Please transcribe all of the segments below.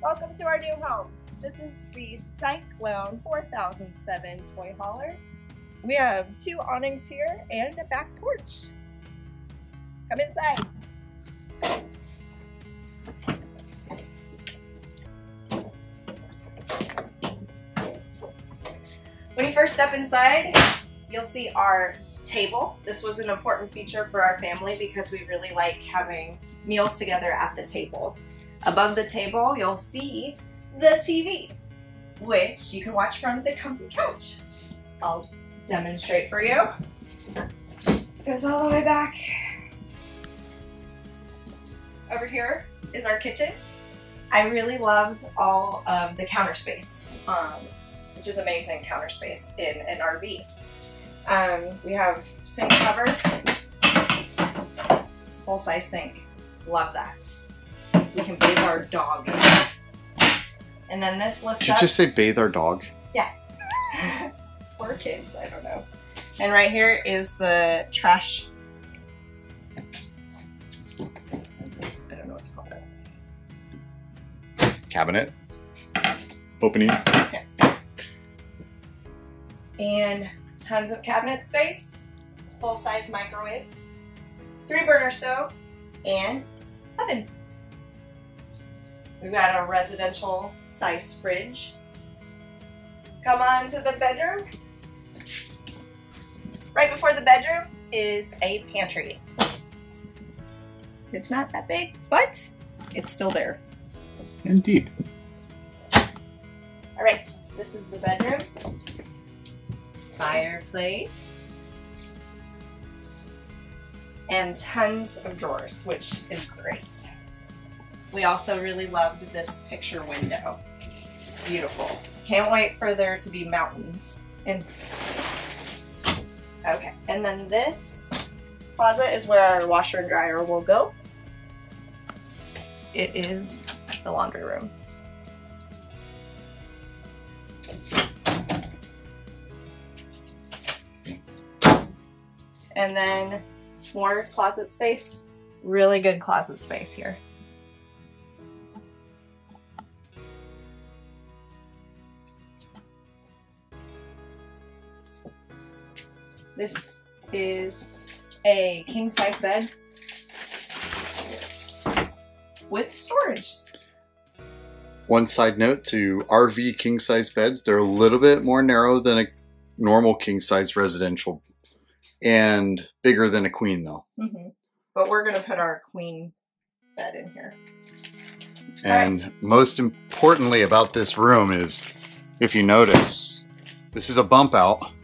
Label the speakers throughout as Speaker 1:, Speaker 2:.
Speaker 1: Welcome to our new home. This is the Cyclone 4007 toy hauler. We have two awnings here and a back porch. Come inside. When you first step inside, you'll see our table. This was an important feature for our family because we really like having meals together at the table. Above the table, you'll see the TV, which you can watch from the comfy couch. I'll demonstrate for you. Goes all the way back. Over here is our kitchen. I really loved all of the counter space, um, which is amazing counter space in an RV. Um, we have sink cover. It's a full-size sink. Love that. We can bathe our dog. And then this lifts
Speaker 2: Did you
Speaker 1: up.
Speaker 2: just say bathe our dog? Yeah.
Speaker 1: or kids, I don't know. And right here is the trash. I don't know what to call it.
Speaker 2: Cabinet. Opening.
Speaker 1: And tons of cabinet space, full size microwave, three burner stove, and oven. We've got a residential size fridge. Come on to the bedroom. Right before the bedroom is a pantry. It's not that big, but it's still there.
Speaker 2: And deep.
Speaker 1: All right, this is the bedroom. Fireplace. And tons of drawers, which is great. We also really loved this picture window. It's beautiful. Can't wait for there to be mountains. And Okay, and then this closet is where our washer and dryer will go. It is the laundry room. And then more closet space. Really good closet space here. This is a king size bed with storage.
Speaker 2: One side note to RV king size beds, they're a little bit more narrow than a normal king size residential and bigger than a queen though.
Speaker 1: Mm-hmm. But we're gonna put our queen bed in here.
Speaker 2: And most importantly about this room is if you notice, this is a bump out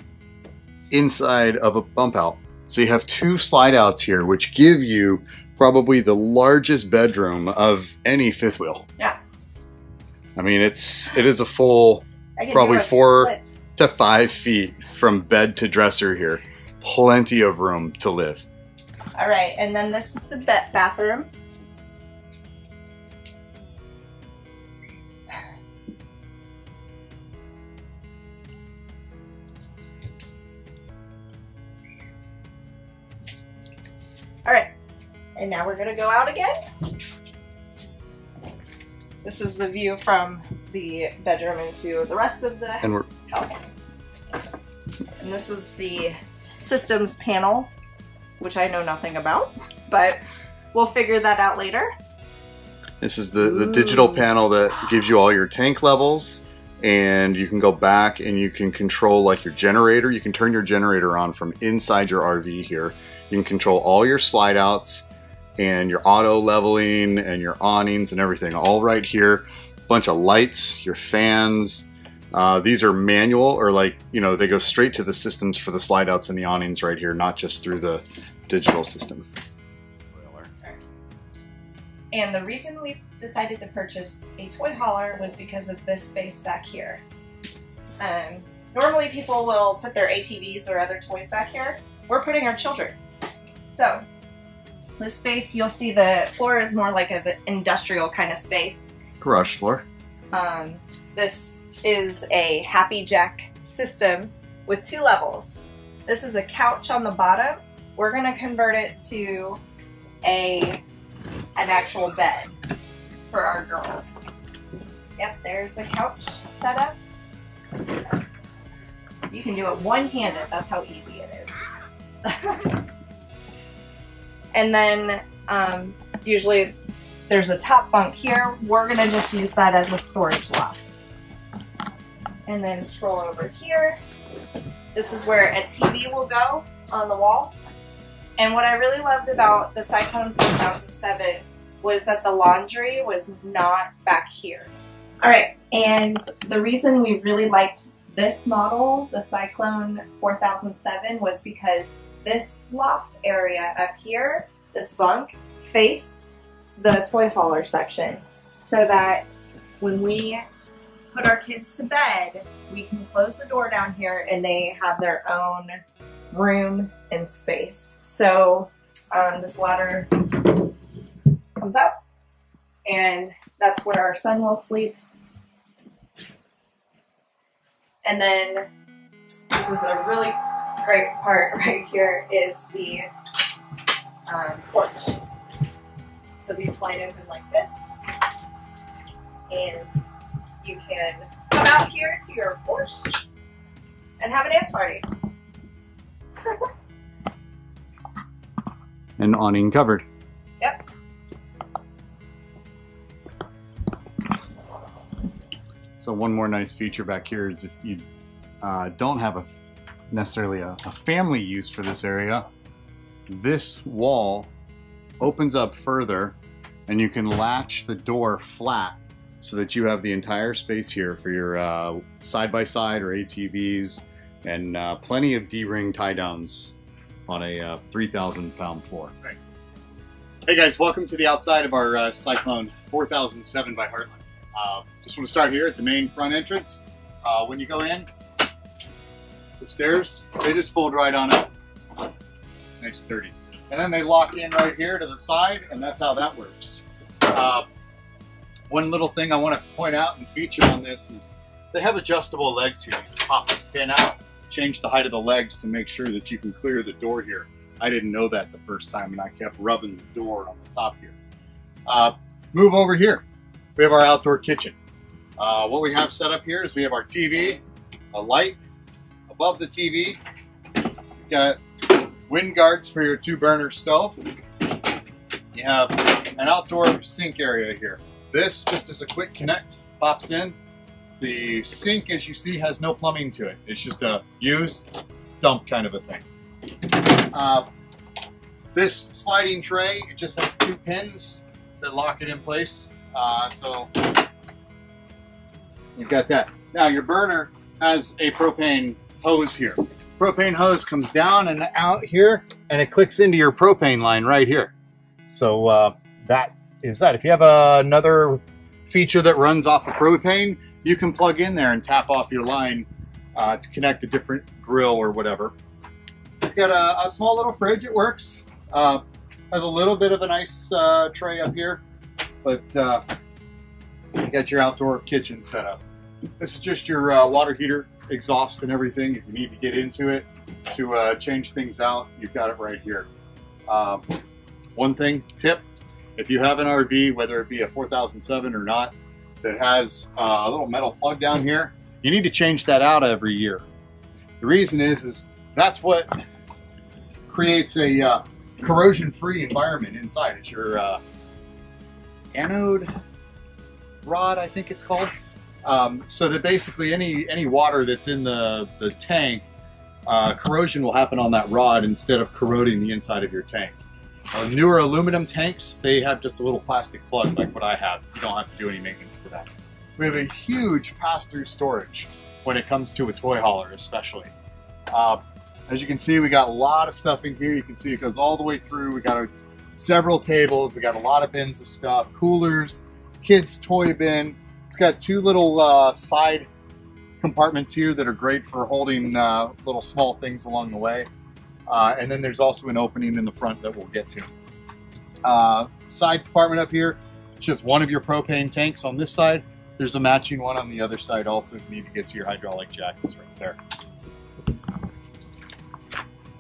Speaker 2: inside of a bump out. So you have two slide outs here, which give you probably the largest bedroom of any fifth wheel.
Speaker 1: Yeah.
Speaker 2: I mean, it's it is a full Probably four-
Speaker 1: split.
Speaker 2: to five feet from bed to dresser here. Plenty of room to live.
Speaker 1: All right, and then this is the bathroom. And now we're gonna go out again. This is the view from the bedroom into the rest of the
Speaker 2: And we're
Speaker 1: house. And this is the systems panel, which I know nothing about, but we'll figure that out later.
Speaker 2: This is the, the digital panel that gives you all your tank levels and you can go back and you can control like your generator. You can turn your generator on from inside your RV here. You can control all your slide outs and your auto leveling and your awnings and everything all right here. Bunch of lights, your fans. Uh, these are manual or like, you know, they go straight to the systems for the slide outs and the awnings right here, not just through the digital system.
Speaker 1: And the reason we decided to purchase a toy hauler was because of this space back here. Um, normally people will put their ATVs or other toys back here. We're putting our children. So this space, you'll see the floor is more like an industrial kind of space.
Speaker 2: Garage floor.
Speaker 1: Um, this is a Happijac system with two levels. This is a couch on the bottom. We're gonna convert it to a an actual bed for our girls. Yep, there's the couch setup. You can do it one-handed. That's how easy it is. and then um, usually there's a top bunk here. We're gonna just use that as a storage loft. And then scroll over here. This is where a TV will go on the wall. And what I really loved about the Cyclone 4007 was that the laundry was not back here. All right, and the reason we really liked this model, the Cyclone 4007, was because this loft area up here, this bunk, face the toy hauler section so that when we put our kids to bed, we can close the door down here and they have their own room and space. So um, this ladder comes up and that's where our son will sleep. And then this is a really great part right here is the um, porch. So these slide open like this. And you can come out here to your porch and have a dance party.
Speaker 2: And awning covered.
Speaker 1: Yep.
Speaker 2: So one more nice feature back here is if you uh, don't have a necessarily a, a family use for this area, this wall opens up further and you can latch the door flat so that you have the entire space here for your uh, side-by-side or ATVs and uh, plenty of D-ring tie-downs on a uh, 3,000 pound floor. Hey guys, welcome to the outside of our uh, Cyclone 4007 by Heartland. Uh, just want to start here at the main front entrance. Uh, when you go in, the stairs, they just fold right on up. Nice and sturdy. And then they lock in right here to the side, and that's how that works. Uh, one little thing I want to point out and feature on this is they have adjustable legs here. You pop this pin out, change the height of the legs to make sure that you can clear the door here. I didn't know that the first time, and I kept rubbing the door on the top here. Uh, move over here. We have our outdoor kitchen. Uh, what we have set up here is we have our TV, a light above the TV. We've got wind guards for your two burner stove. You have an outdoor sink area here. This, just as a quick connect, pops in. The sink, as you see, has no plumbing to it. It's just a use, dump kind of a thing. Uh, this sliding tray, it just has two pins that lock it in place. Uh, so you've got that. Now your burner has a propane hose here. Propane hose comes down and out here and it clicks into your propane line right here. So uh, that is that. If you have another feature that runs off of propane, you can plug in there and tap off your line uh, to connect a different grill or whatever. Got a, a small little fridge, it works. Uh, has a little bit of a nice uh, tray up here, but uh, you got your outdoor kitchen set up. This is just your uh, water heater, exhaust and everything. If you need to get into it to uh, change things out, you've got it right here. Um, one thing, tip, if you have an RV, whether it be a 4007 or not, that has uh, a little metal plug down here, you need to change that out every year. The reason is, is that's what creates a uh, corrosion-free environment inside. It's your uh, anode rod, I think it's called. Um, so that basically any any water that's in the the tank, uh, corrosion will happen on that rod instead of corroding the inside of your tank. Uh, newer aluminum tanks, they have just a little plastic plug like what I have. You don't have to do any maintenance for that. We have a huge pass-through storage when it comes to a toy hauler, especially. Uh, as you can see, we got a lot of stuff in here. You can see it goes all the way through. We got a, several tables. We got a lot of bins of stuff, coolers, kids' toy bin. It's got two little uh, side compartments here that are great for holding uh, little small things along the way. Uh, and then there's also an opening in the front that we'll get to. Uh, side compartment up here, just one of your propane tanks on this side. There's a matching one on the other side also if you need to get to your hydraulic jackets right there.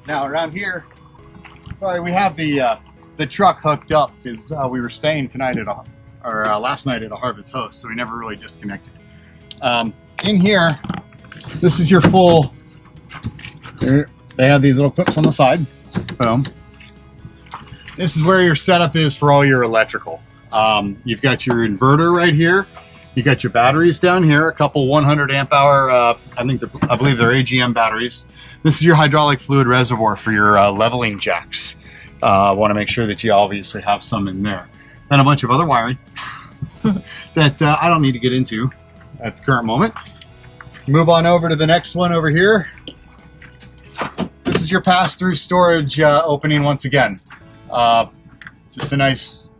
Speaker 2: Now around here, sorry, we have the uh, the truck hooked up because uh, we were staying tonight at a, or uh, last night at a Harvest Host, so we never really disconnected. Um, in here, this is your full. They have these little clips on the side. Boom. This is where your setup is for all your electrical. Um, you've got your inverter right here. You got your batteries down here, a couple 100 amp hour. Uh, I think I believe they're AGM batteries. This is your hydraulic fluid reservoir for your uh, leveling jacks. I uh, want to make sure that you obviously have some in there. And a bunch of other wiring that uh, I don't need to get into at the current moment. Move on over to the next one over here. This is your pass-through storage uh, opening once again. Uh, just a nice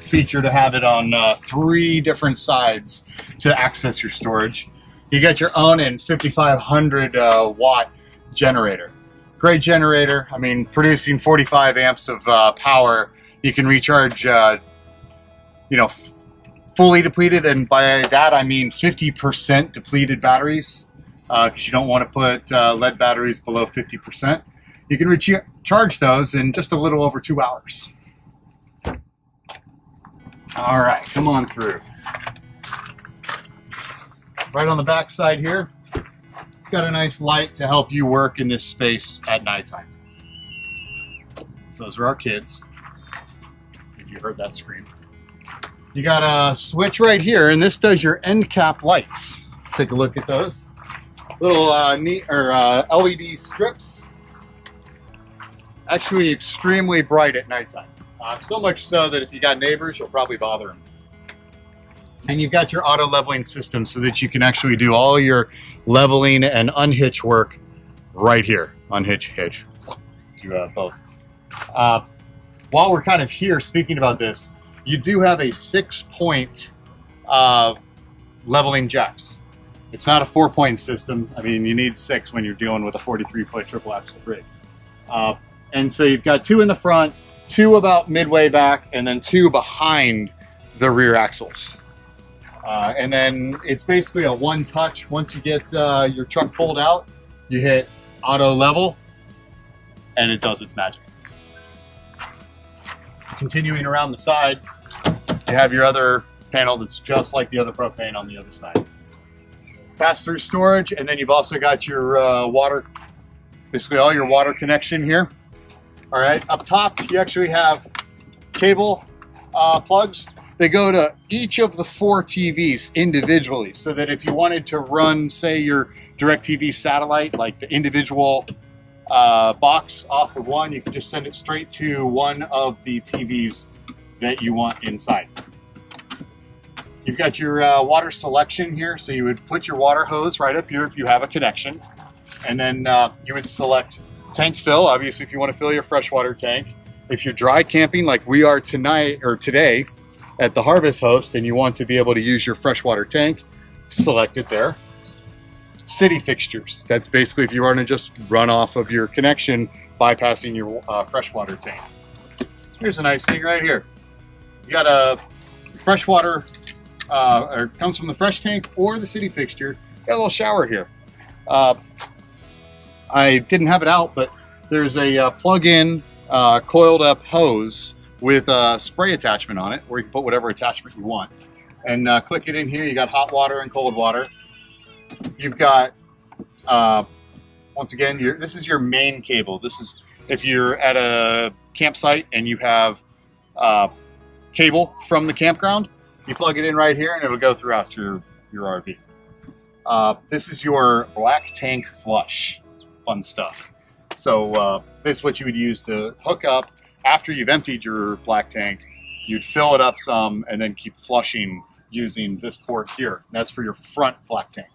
Speaker 2: feature to have it on uh, three different sides to access your storage. You got your Onan 5500 uh, watt generator. Great generator. I mean, producing 45 amps of uh, power. You can recharge, uh, you know, fully depleted, and by that I mean 50% depleted batteries, because uh, you don't want to put uh, lead batteries below 50%. You can recharge those in just a little over two hours. All right, come on through. Right on the back side here, got a nice light to help you work in this space at nighttime. Those are our kids. You heard that scream. You got a switch right here, and this does your end cap lights. Let's take a look at those. Little uh, neat or uh, LED strips. Actually, extremely bright at nighttime. Uh, so much so that if you got neighbors, you'll probably bother them. And you've got your auto leveling system so that you can actually do all your leveling and unhitch work right here. Unhitch, hitch. Do uh, both. Uh, while we're kind of here speaking about this, you do have a six point uh, leveling jacks. It's not a four point system. I mean, you need six when you're dealing with a 43 foot triple axle rig. Uh, and so you've got two in the front, two about midway back, and then two behind the rear axles. Uh, and then it's basically a one touch. Once you get uh, your truck pulled out, you hit auto level, and it does its magic. Continuing around the side, you have your other panel that's just like the other propane on the other side. Pass through storage, and then you've also got your uh, water, basically all your water connection here. All right, up top, you actually have cable uh, plugs. They go to each of the four TVs individually, so that if you wanted to run, say, your DirecTV satellite, like the individual uh, box off of one, you can just send it straight to one of the TVs that you want inside. You've got your uh, water selection here, so you would put your water hose right up here if you have a connection, and then uh, you would select tank fill, obviously if you want to fill your freshwater tank. If you're dry camping like we are tonight or today at the Harvest Host and you want to be able to use your freshwater tank, select it there. City fixtures, that's basically if you want to just run off of your connection bypassing your uh, freshwater tank. Here's a nice thing right here. You got a freshwater, uh, or comes from the fresh tank or the city fixture. Got a little shower here. Uh, I didn't have it out, but there's a uh, plug-in uh, coiled up hose with a spray attachment on it where you can put whatever attachment you want. And uh, click it in here, you got hot water and cold water. You've got, uh, once again, your, this is your main cable. This is if you're at a campsite and you have uh, cable from the campground, you plug it in right here and it'll go throughout your, your RV. Uh, this is your black tank flush fun stuff. So uh, this is what you would use to hook up after you've emptied your black tank. You'd fill it up some and then keep flushing using this port here. That's for your front black tank.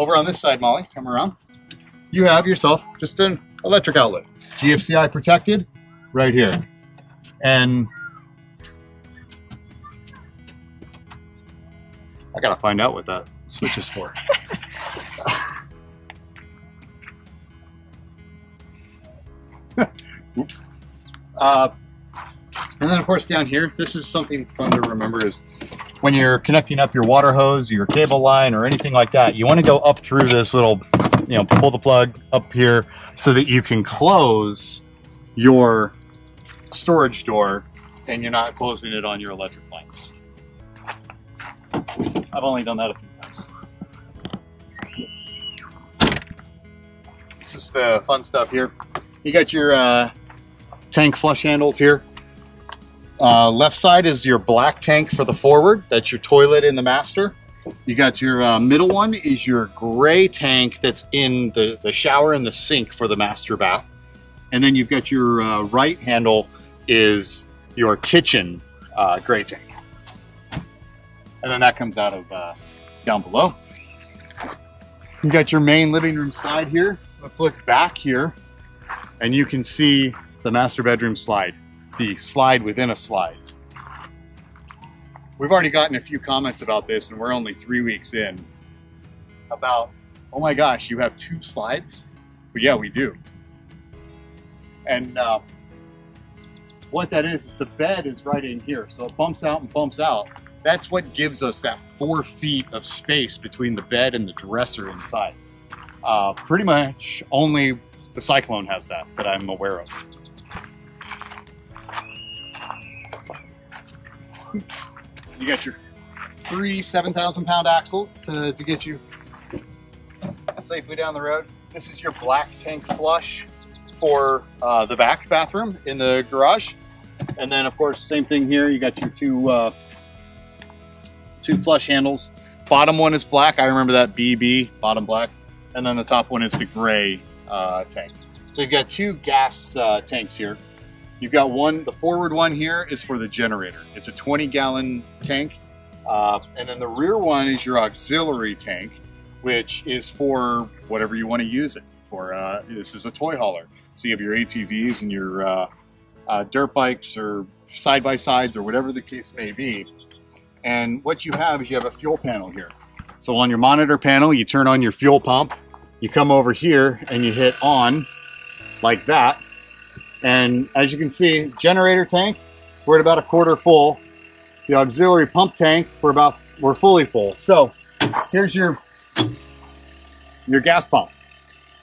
Speaker 2: Over on this side, Molly, come around. You have yourself just an electric outlet. GFCI protected right here. And I gotta find out what that switch is for. Oops. Uh, and then of course down here, this is something fun to remember is when you're connecting up your water hose, your cable line, or anything like that, you want to go up through this little, you know, pull the plug up here so that you can close your storage door and you're not closing it on your electric lines. I've only done that a few times. This is the fun stuff here. You got your uh, tank flush handles here. Uh, left side is your black tank for the forward. That's your toilet in the master. You got your uh, middle one is your gray tank that's in the, the shower and the sink for the master bath. And then you've got your uh, right handle is your kitchen uh, gray tank. And then that comes out of uh, down below. You got your main living room side here. Let's look back here and you can see the master bedroom slide, the slide within a slide. We've already gotten a few comments about this and we're only three weeks in about, oh my gosh, you have two slides? But yeah, we do. And uh, what that is, is the bed is right in here. So it bumps out and bumps out. That's what gives us that four feet of space between the bed and the dresser inside. Uh, pretty much only the Cyclone has that, that I'm aware of. You got your three 7,000 pound axles to, to get you safely down the road. This is your black tank flush for uh, the back bathroom in the garage. And then of course, same thing here. You got your two, uh, two flush handles. Bottom one is black. I remember that BB, bottom black. And then the top one is the gray uh, tank. So you've got two gas uh, tanks here. You've got one, the forward one here is for the generator. It's a 20 gallon tank. Uh, and then the rear one is your auxiliary tank, which is for whatever you want to use it for. Uh, this is a toy hauler. So you have your ATVs and your uh, uh, dirt bikes or side by sides or whatever the case may be. And what you have is you have a fuel panel here. So on your monitor panel, you turn on your fuel pump, you come over here and you hit on like that. And as you can see, generator tank, we're at about a quarter full. The auxiliary pump tank, we're about, we're fully full. So here's your, your gas pump.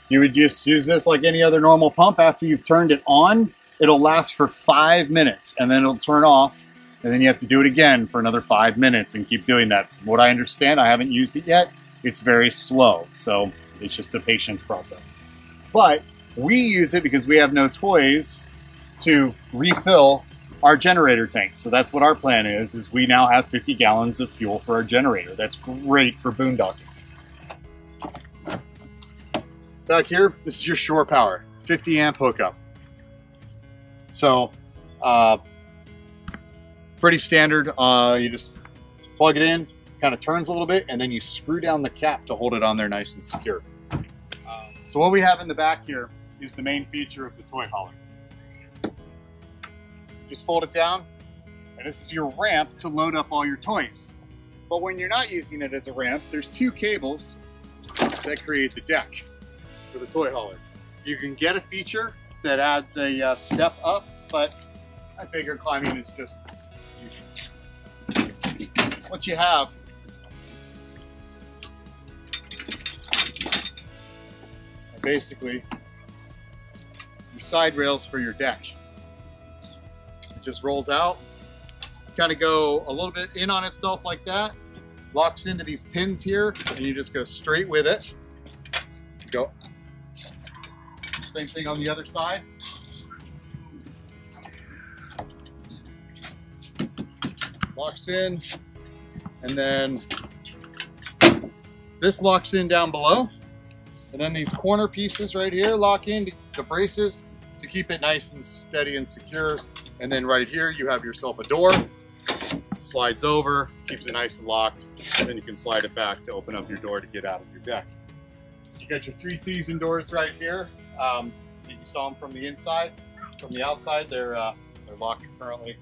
Speaker 2: You would just use this like any other normal pump. After you've turned it on, it'll last for five minutes and then it'll turn off. And then you have to do it again for another five minutes and keep doing that. From what I understand, I haven't used it yet. It's very slow. So it's just a patience process. But we use it because we have no toys to refill our generator tank. So that's what our plan is, is we now have 50 gallons of fuel for our generator. That's great for boondocking. Back here, this is your shore power, 50 amp hookup. So, uh, pretty standard. Uh, you just plug it in, kind of turns a little bit, and then you screw down the cap to hold it on there nice and secure. Uh, so what we have in the back here is the main feature of the toy hauler. Just fold it down, and this is your ramp to load up all your toys. But when you're not using it as a ramp, there's two cables that create the deck for the toy hauler. You can get a feature that adds a uh, step up, but I figure climbing is just easy. What you have basically your side rails for your deck. It just rolls out, kind of go a little bit in on itself like that, locks into these pins here, and you just go straight with it. Go. Same thing on the other side. Locks in, and then this locks in down below. And then these corner pieces right here lock in the braces to keep it nice and steady and secure. And then right here, you have yourself a door, slides over, keeps it nice and locked. And then you can slide it back to open up your door to get out of your deck. You got your three season doors right here. Um, you saw them from the inside. From the outside, they're, uh, they're locked currently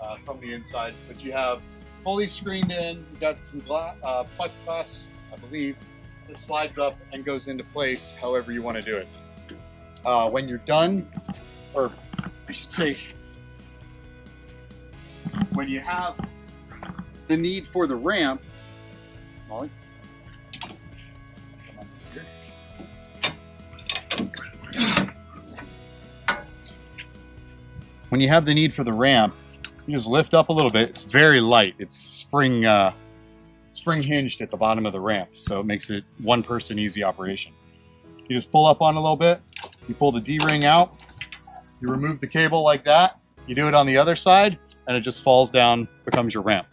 Speaker 2: uh, from the inside. But you have fully screened in, you got some glass, uh, plexiglass, I believe, this slides up and goes into place however you want to do it. Uh, when you're done, or I should say, when you have the need for the ramp, Molly, when you have the need for the ramp, You just lift up a little bit. It's very light. It's spring uh, spring hinged at the bottom of the ramp, so it makes it one person easy operation. You just pull up on a little bit. You pull the D-ring out. You remove the cable like that. You do it on the other side, and it just falls down, becomes your ramp.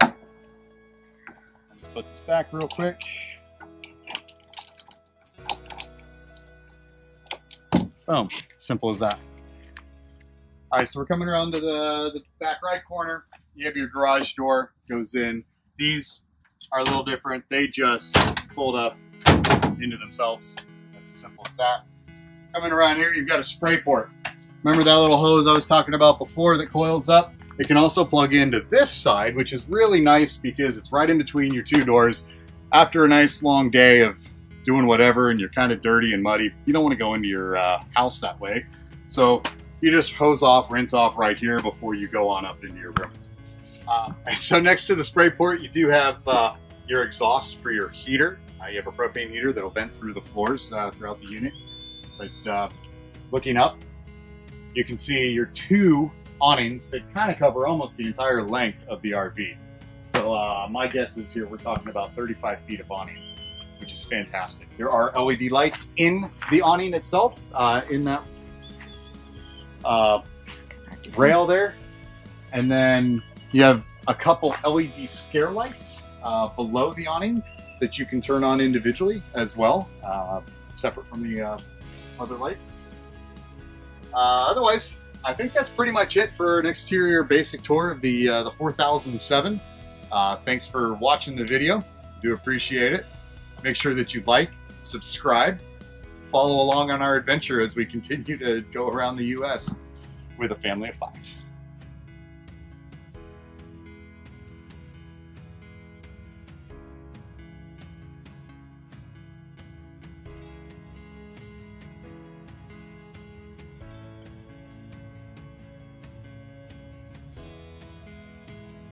Speaker 2: Let's put this back real quick. Boom. Simple as that. All right, so we're coming around to the, the back right corner. You have your garage door, goes in. These are a little different. They just fold up into themselves. Simple as that. Coming around here, you've got a spray port. Remember that little hose I was talking about before that coils up? It can also plug into this side, which is really nice because it's right in between your two doors. After a nice long day of doing whatever and you're kind of dirty and muddy, you don't want to go into your uh, house that way. So you just hose off, rinse off right here before you go on up into your room. Uh, and so next to the spray port, you do have uh, your exhaust for your heater. Uh, you have a propane heater that'll vent through the floors uh, throughout the unit. But uh, looking up, you can see your two awnings that kind of cover almost the entire length of the RV. So uh, my guess is here we're talking about 35 feet of awning, which is fantastic. There are LED lights in the awning itself, uh, in that uh, rail there. And then you have a couple LED scare lights below the awning that you can turn on individually as well, uh, separate from the uh, other lights. Uh, otherwise, I think that's pretty much it for an exterior basic tour of the uh, the 4007. Uh, thanks for watching the video. Do appreciate it. Make sure that you like, subscribe, follow along on our adventure as we continue to go around the U.S. with a family of five.